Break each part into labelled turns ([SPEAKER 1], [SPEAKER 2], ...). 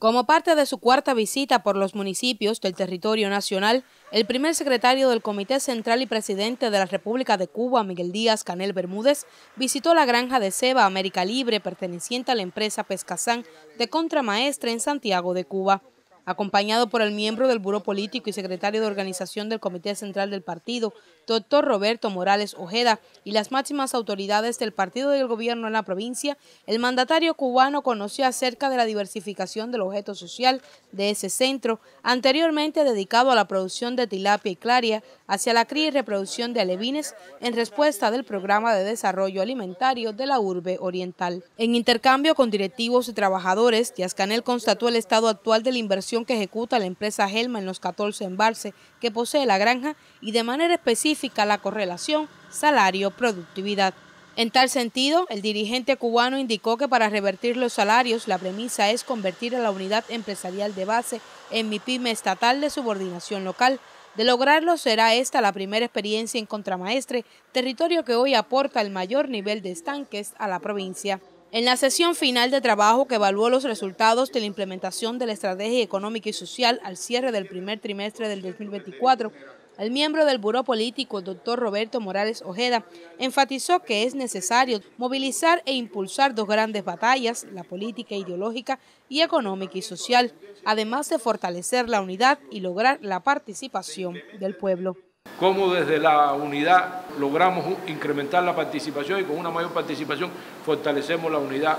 [SPEAKER 1] Como parte de su cuarta visita por los municipios del territorio nacional, el primer secretario del Comité Central y presidente de la República de Cuba, Miguel Díaz Canel Bermúdez, visitó la granja de ceba América Libre perteneciente a la empresa Pescazán de Contramaestre en Santiago de Cuba acompañado por el miembro del Buró Político y secretario de Organización del Comité Central del Partido, doctor Roberto Morales Ojeda, y las máximas autoridades del partido y del gobierno en la provincia, el mandatario cubano conoció acerca de la diversificación del objeto social de ese centro, anteriormente dedicado a la producción de tilapia y claria, hacia la cría y reproducción de alevines en respuesta del Programa de Desarrollo Alimentario de la urbe oriental. En intercambio con directivos y trabajadores, Díaz Canel constató el estado actual de la inversión que ejecuta la empresa Gelma en los 14 embalses que posee la granja y de manera específica la correlación salario-productividad. En tal sentido, el dirigente cubano indicó que para revertir los salarios la premisa es convertir a la unidad empresarial de base en mi pyme estatal de subordinación local, de lograrlo será esta la primera experiencia en Contramaestre, territorio que hoy aporta el mayor nivel de estanques a la provincia. En la sesión final de trabajo que evaluó los resultados de la implementación de la estrategia económica y social al cierre del primer trimestre del 2024, el miembro del Buró Político, doctor Roberto Morales Ojeda, enfatizó que es necesario movilizar e impulsar dos grandes batallas, la política ideológica y económica y social, además de fortalecer la unidad y lograr la participación del pueblo.
[SPEAKER 2] Cómo desde la unidad logramos incrementar la participación y con una mayor participación fortalecemos la unidad.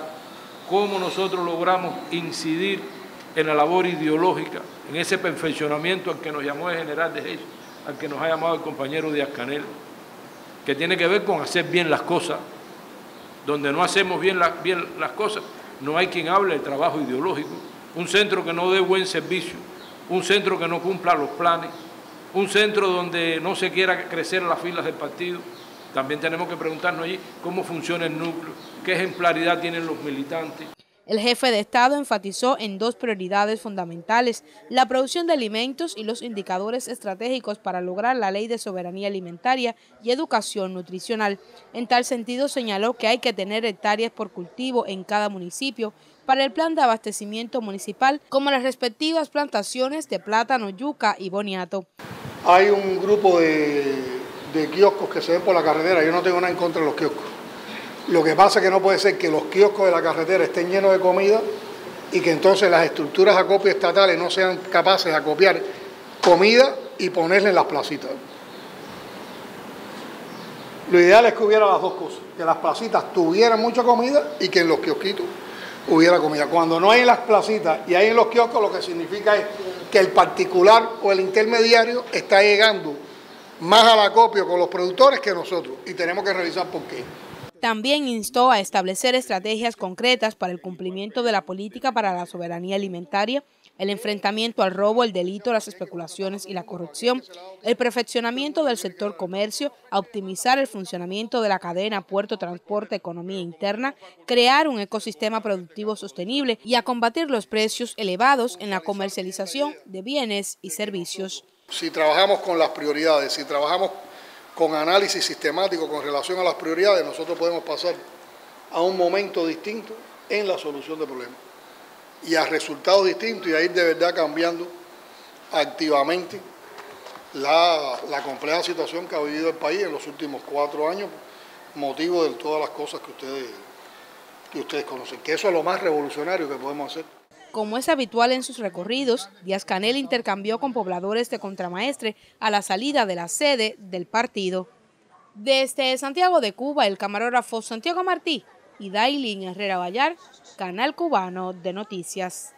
[SPEAKER 2] Cómo nosotros logramos incidir en la labor ideológica, en ese perfeccionamiento al que nos llamó el general de Jesús al que nos ha llamado el compañero Díaz Canel, que tiene que ver con hacer bien las cosas. Donde no hacemos bien, bien las cosas, no hay quien hable del trabajo ideológico. Un centro que no dé buen servicio, un centro que no cumpla los planes, un centro donde no se quiera crecer las filas del partido. También tenemos que preguntarnos allí cómo funciona el núcleo, qué ejemplaridad tienen los militantes.
[SPEAKER 1] El jefe de Estado enfatizó en dos prioridades fundamentales, la producción de alimentos y los indicadores estratégicos para lograr la ley de soberanía alimentaria y educación nutricional. En tal sentido señaló que hay que tener hectáreas por cultivo en cada municipio para el plan de abastecimiento municipal, como las respectivas plantaciones de plátano, yuca y boniato.
[SPEAKER 3] Hay un grupo de, kioscos que se ven por la carretera, yo no tengo nada en contra de los kioscos lo que pasa es que no puede ser que los kioscos de la carretera estén llenos de comida y que entonces las estructuras acopio estatales no sean capaces de acopiar comida y ponerla en las placitas. Lo ideal es que hubiera las dos cosas, que las placitas tuvieran mucha comida y que en los kiosquitos hubiera comida. Cuando no hay en las placitas y hay en los kioscos, lo que significa es que el particular o el intermediario está llegando más al acopio con los productores que nosotros y tenemos que revisar por qué.
[SPEAKER 1] También instó a establecer estrategias concretas para el cumplimiento de la política para la soberanía alimentaria, el enfrentamiento al robo, el delito, las especulaciones y la corrupción, el perfeccionamiento del sector comercio, a optimizar el funcionamiento de la cadena puerto, transporte, economía interna, crear un ecosistema productivo sostenible y a combatir los precios elevados en la comercialización de bienes y servicios.
[SPEAKER 3] Si trabajamos con las prioridades, si trabajamos con análisis sistemático con relación a las prioridades, nosotros podemos pasar a un momento distinto en la solución de problemas y a resultados distintos y a ir de verdad cambiando activamente la, compleja situación que ha vivido el país en los últimos cuatro años, motivo de todas las cosas que ustedes, que ustedes conocen, que eso es lo más revolucionario que podemos hacer.
[SPEAKER 1] Como es habitual en sus recorridos, Díaz Canel intercambió con pobladores de Contramaestre a la salida de la sede del partido. Desde Santiago de Cuba, el camarógrafo Santiago Martí y Dailin Herrera Vallar, Canal Cubano de Noticias.